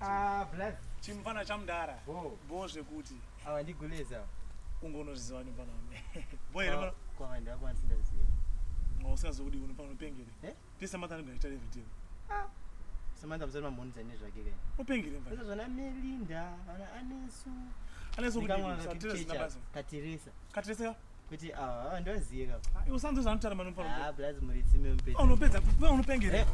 Ah, chimfana chamdara bo zvekuti avandigoleza ungonoziziwani panaoeusingazokudii ah, panopengere eh? tisamatanigaitaevidio samanza ah, musati mamhoni dzaine zvakeka upengereza zvana melinda vana anesu anesukatiresa kuti andoazie kausanzozanotara manoaunopedzaunopengere